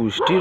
गोष्टी